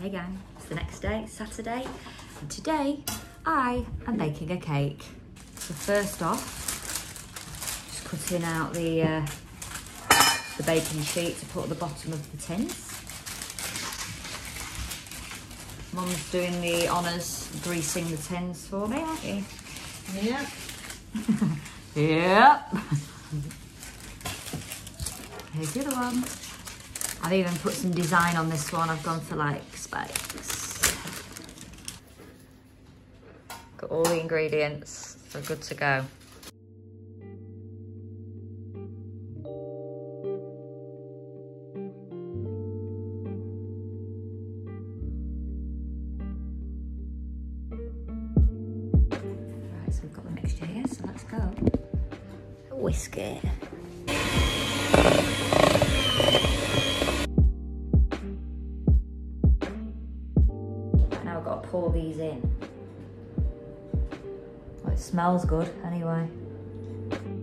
Hey gang, it's the next day, Saturday, and today I am making a cake. So first off, just cutting out the uh, the baking sheet to put at the bottom of the tins. Mum's doing the honours, greasing the tins for me, aren't you? Yeah. Yep. Here's the other one. I've even put some design on this one. I've gone for like spikes. Got all the ingredients, so good to go. Right, so we've got the mixture here, so let's go. Whisk it. Got to pour these in. Well, it smells good anyway. Oh.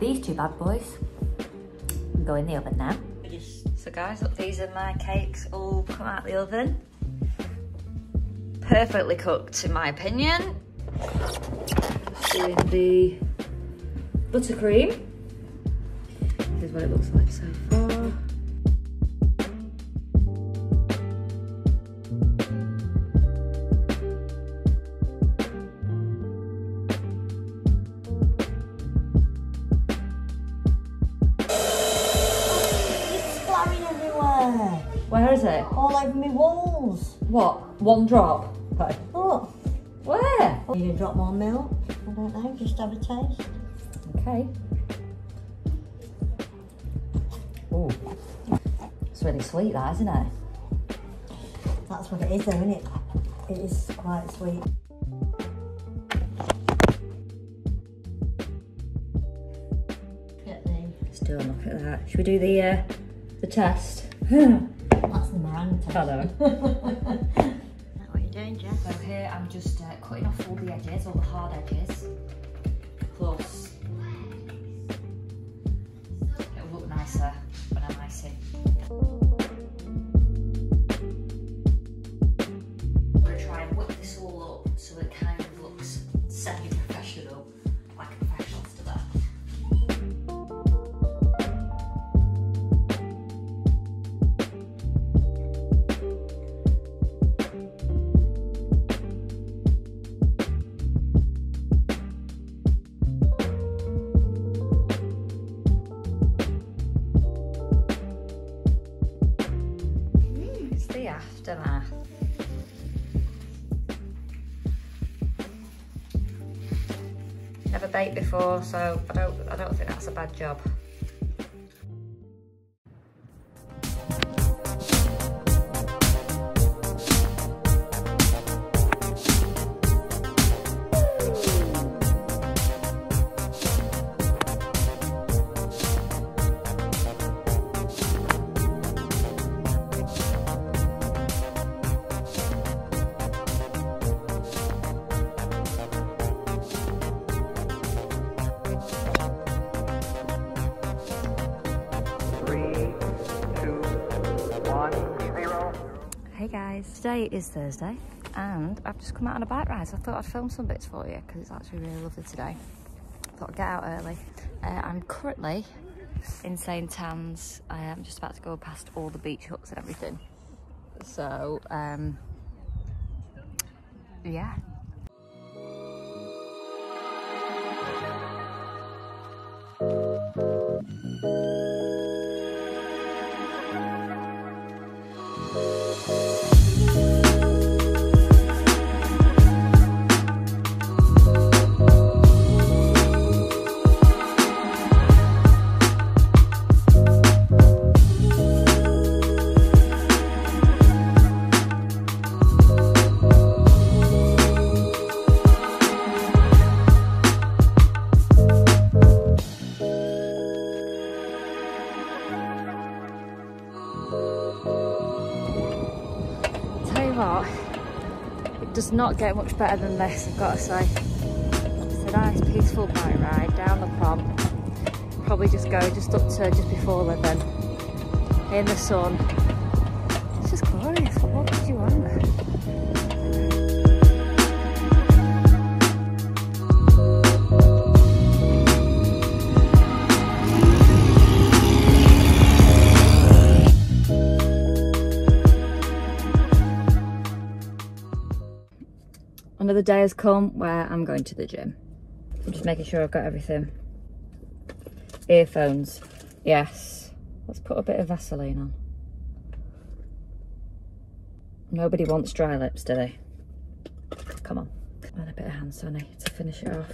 These two bad boys go in the oven now. So guys, look, these are my cakes all come out the oven. Perfectly cooked in my opinion. Doing the buttercream. Here's what it looks like so Where is it? All over my walls. What? One drop? Okay. Look. Where? You gonna drop more milk? I don't know, just have a taste. Okay. Oh, it's really sweet, that isn't it? That's what it is though, isn't it? It is quite sweet. Let's do a look at that. Should we do the uh, the test? Hello. Is that what you're doing, Jeff? So here I'm just uh, cutting off all the edges, all the hard edges. Plus, aftermath. Ah. Never baked before, so I don't I don't think that's a bad job. Hey guys, today is Thursday and I've just come out on a bike ride so I thought I'd film some bits for you because it's actually really lovely today. Thought I'd get out early. Uh, I'm currently in St Anne's. I am just about to go past all the beach huts and everything. So, um, yeah. Does not get much better than this, I've got to say. It's a nice peaceful bike ride down the prom. Probably just go just up to just before Lytham. In the sun. It's just glorious. What could you want? Another day has come where I'm going to the gym. I'm just making sure I've got everything. Earphones. Yes. Let's put a bit of Vaseline on. Nobody wants dry lips, do they? Come on. And a bit of hand sunny to finish it off.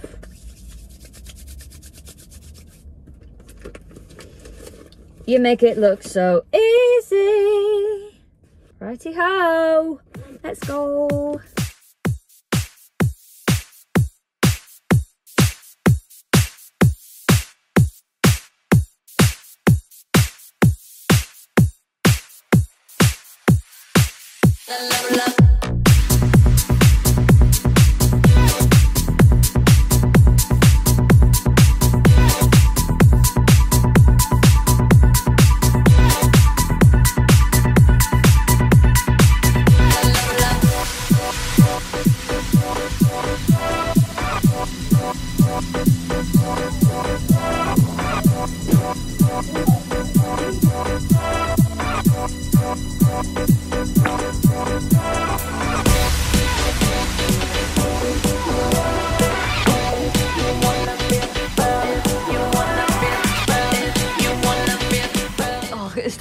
You make it look so easy. Righty ho. Let's go. Oh, look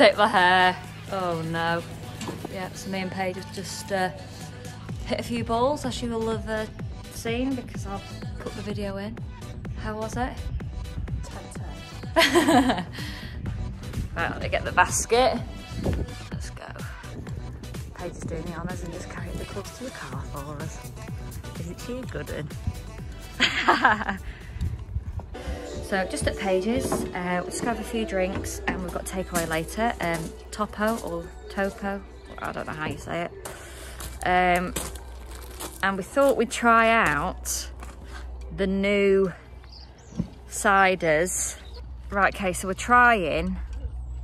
at the my hair. Oh no. Yeah, so me and Paige have just uh, hit a few balls, as you will have uh, seen, because I'll put the video in. How was it? 10 Right, let me get the basket. Let's go. Paige is doing the honours and just carrying the clubs to the car for us. Isn't she a good one? So just at Paige's, uh, we'll just have a few drinks and we've got takeaway later. Um, Topo or Topo, I don't know how you say it. Um, and we thought we'd try out the new ciders. Right, okay, so we're trying,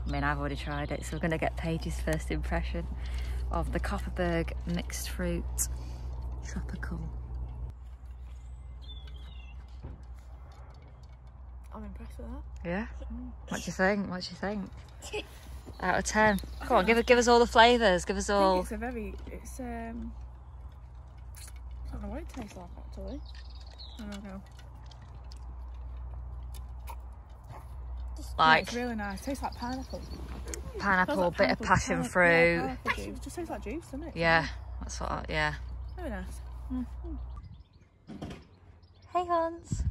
I mean I've already tried it, so we're gonna get Paige's first impression of the Kopparberg mixed fruit tropical. I'm impressed with that. Yeah. Mm. What do you think? What do you think? Out of ten. Come on, give it, give us all the flavours. Give us all. it's a very, it's um, I don't know what it tastes like actually. I don't know. Yeah, Like it's really nice. tastes like pineapple. pineapple, like bit of passion pineapple, fruit. Yeah, pineapple juice. It just tastes like juice, doesn't it? Yeah, that's what. I, yeah. Very nice. Mm. Mm. Hey Hans.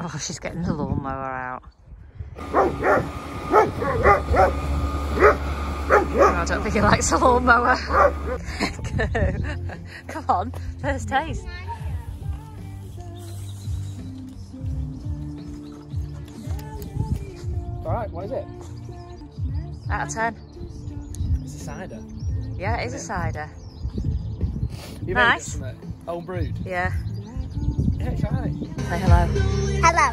Oh, she's getting the lawnmower out. Oh, I don't think he likes a lawnmower. Come on, first taste. Alright, what is it? Out of ten. It's a cider. Yeah, it is a cider. You Nice. made it it. Home brewed. Yeah. Yeah, try. Say hello. Hello.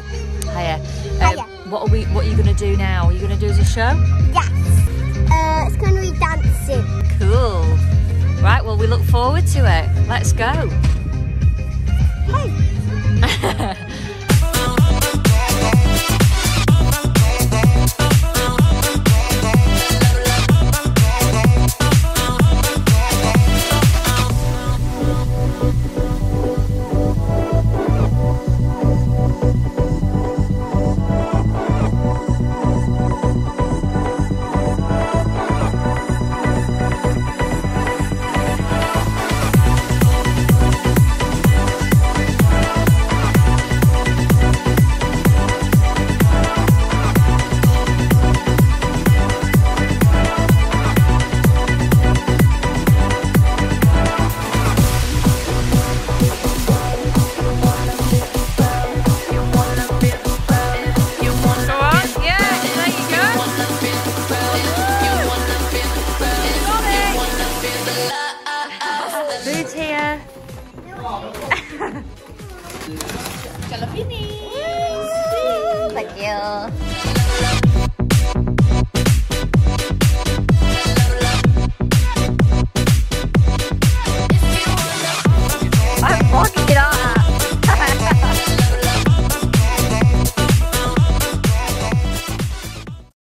Hiya. Hiya. Um, what are we? What are you going to do now? Are you going to do as a show? Yes. Uh, it's going to be dancing. Cool. Right. Well, we look forward to it. Let's go. Hey. Thank you.